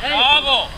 Bravo!